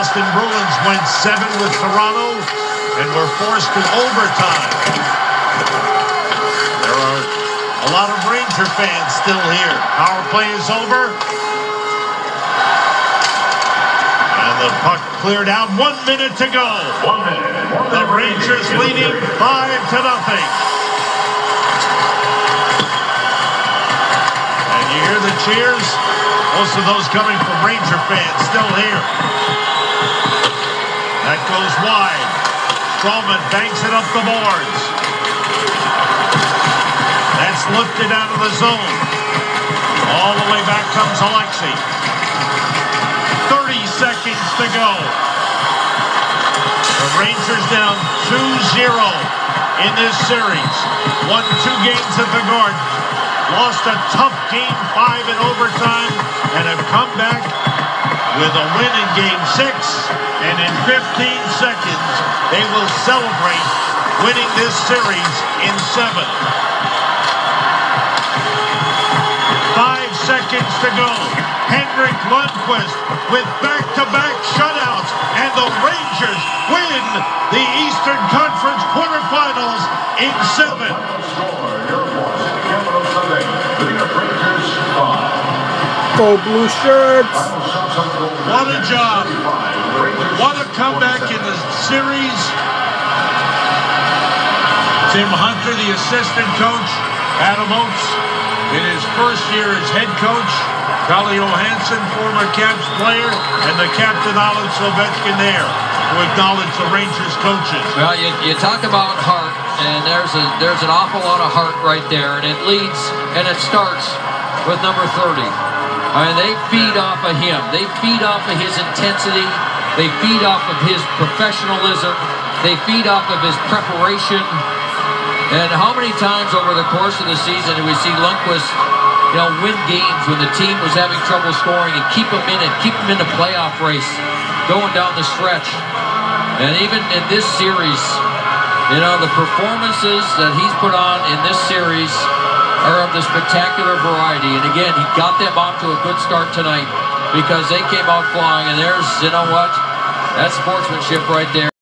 Boston Bruins went seven with Toronto and were forced to overtime. There are a lot of Ranger fans still here. Power play is over. And the puck cleared out. One minute to go. One minute. The Rangers leading five to nothing. And you hear the cheers. Most of those coming from Ranger fans still here. That goes wide. Stralman banks it up the boards. That's lifted out of the zone. All the way back comes Alexi. 30 seconds to go. The Rangers down 2-0 in this series. Won two games at the Garden. Lost a tough game five in overtime and have come back with a win in game six. And in 15 seconds, they will celebrate winning this series in seven. Five seconds to go. Henrik Lundqvist with back-to-back shutouts, and the Rangers win the Eastern Conference quarterfinals in seven. Go blue shirts. Final Samsung goal. What a job. What a comeback in the series. Tim Hunter, the assistant coach, Adam Oates, in his first year as head coach, Calle Johansson, former Caps player, and the captain Alex Ovechkin there to acknowledge the Rangers coaches. Well, you, you talk about heart, and there's a there's an awful lot of heart right there, and it leads and it starts with number 30. I they feed off of him. They feed off of his intensity. They feed off of his professionalism. They feed off of his preparation. And how many times over the course of the season did we see Lundqvist, you know, win games when the team was having trouble scoring and keep them in it, keep them in the playoff race, going down the stretch. And even in this series, you know, the performances that he's put on in this series the spectacular variety. And again, he got them off to a good start tonight because they came out flying. And there's, you know what? That's sportsmanship right there.